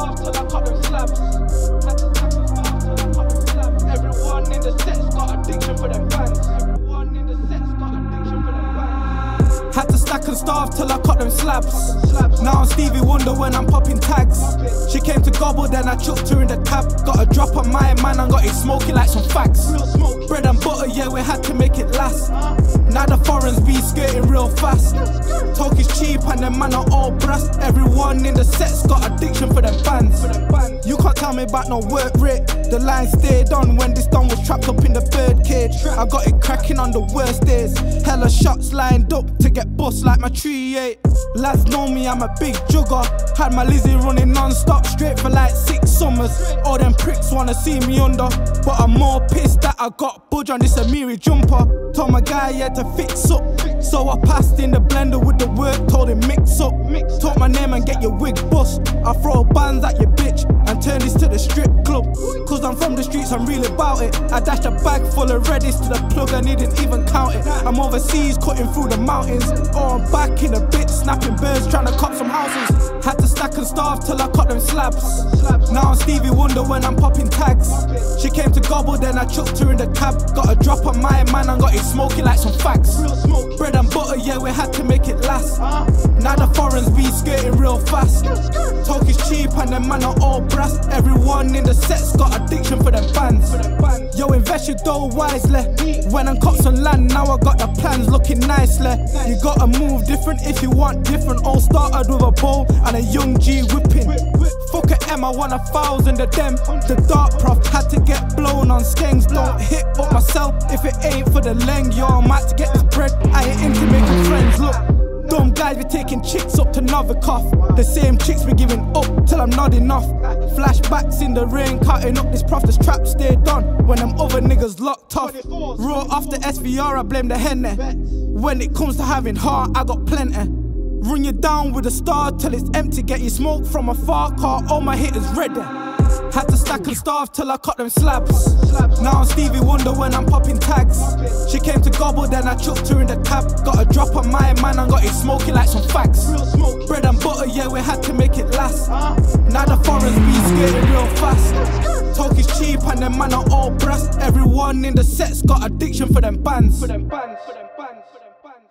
laugh till I cut them slabs. Stevie Wonder when I'm popping tags. She came to gobble, then I chucked her in the cab. Got a drop on my man and got it smoking like some facts. Bread and butter, yeah, we had to make it last. Now the foreigners be skirting real fast. Talk is cheap and them man are all brass. Everyone in the set's got addiction for them fans. You can't tell me about no work rate. The line stayed on when this done was trapped up in the bird cage. I got it cracking on the worst days. Hella shots lined up to get bust like my tree eight. Lads know me, I'm a big jugger. Had my Lizzie running non-stop straight for like six summers. All them pricks wanna see me under, but I'm more pissed that I got budge on this Amiri jumper. Told my guy yeah to fix up, so I passed in the blender with the work. Told him mix up, talk my name and get your wig bust. I throw bands at I'm from the streets, I'm real about it. I dashed a bag full of reddies to the plug, I didn't even count it. I'm overseas cutting through the mountains, or I'm back in a bit, snapping birds, trying to cop some houses. Had to stack and starve till I cut them slabs. Now I'm Stevie Wonder when I'm popping tags. She came to gobble, then I chucked her in the cab. Got a drop on my man and got it smoking like some facts. Bread and butter, yeah, we had to make it last. Now the foreigns be skirting real fast. Talk is cheap and them man are all brass. Everyone in the set's got addiction for them fans. Your dough wisely. When I'm cops on land, now I got the plans looking nicely. You gotta move different if you want different. All started with a bowl and a young G whipping. Fuck a M, I want a thousand of them. The dark prof had to get blown on skanks. Don't hit up myself if it ain't for the leng. Yo, I'm out to get this bread. I ain't into making friends. Look. Dumb guys be taking chicks up to Novikov. The same chicks be giving up till I'm not enough. Flashbacks in the rain, cutting up this prof. This trap stayed on when them other niggas locked off. Raw off the SVR, I blame the hen When it comes to having heart, I got plenty. Run you down with a star till it's empty. Get you smoke from a far car, all my hitters ready. Had to stack and starve till I cut them slabs. Now I'm Stevie Wonder when I'm popping tags. She came to gobble, then I chucked her in the cab. Got a drop on my man and got it smoking like some facts we had to make it last. Now the foreigns be skating real fast. Talk is cheap and them man are all brass. Everyone in the set's got addiction. For them bands. For them bands. For them bands. For them bands.